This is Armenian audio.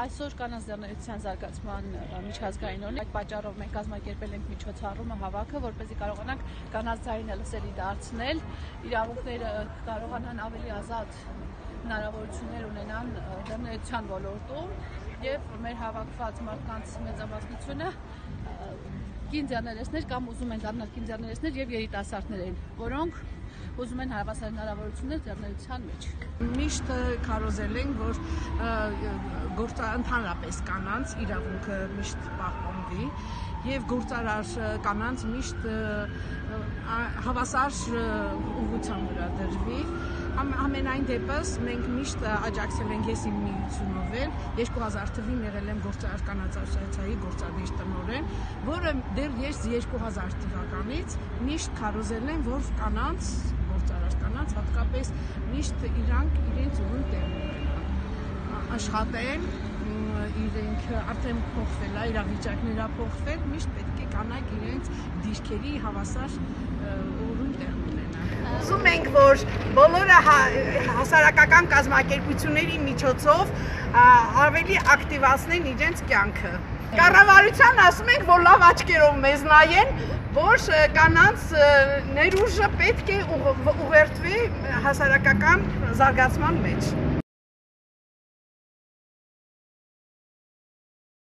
Այսօր կանանց ձեռնարկության զարգացման միջազգային օրն է։ Այդ պատճառով մենք կազմակերպել ենք միջոցառումը հավաքը, որպեսզի կարողանանք կանանց ձայնը լսելի դարձնել, իրավունքները կարողանան ավելի ազատ հնարավորություններ ունենան ձեռնարկության ոլորտում եւ մեր հավաքված մարդկանց մեծամասնությունը կին ձեռներեցներ կամ ուզում են դառնալ կին ձեռներեցներ եւ երիտասարդներ են, որոնք ուզում են հավասար հնարավորություններ ձեռնարկության մեջ։ Միշտ քարոզել են, որ գործ ընդհանրապես կանանց իրավունքը միշտ պահպանվի եւ գործարար կանանց միշտ հավասար ուղղության վրա դրվի ամենայն դեպս մենք միշտ աջակցել ենք ես իմ միությունով էլ 2000 թվին եղել եմ գործարար կանանց ասոցիացիայի գործադիր տնօրեն, որը դեռ ես 2000 թվականից միշտ քարոզել եմ, որ կանանց գործարար կանանց հատկապես միշտ իրանք իրենց ուրույն տեղ ունենան աշխատեն իրենք արդեն փոխվել է, իրավիճակները փոխվել, միշտ պետք է կանայք իրենց դիրքերի հավասար ուրույն տեղ ունենան։ Ուզում ենք, որ բոլորը հա- հասարակական կազմակերպությունների միջոցով ավելի ակտիվացնեն իրենց կյանքը։ Կառավարության ասում ենք, որ լավ աչքերով մեզ նայեն, որ կանանց ներուժը պետք է ուղղորդվի հասարակական զարգացման մեջ։